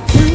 take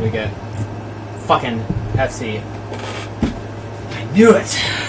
We get fucking FC. I knew it.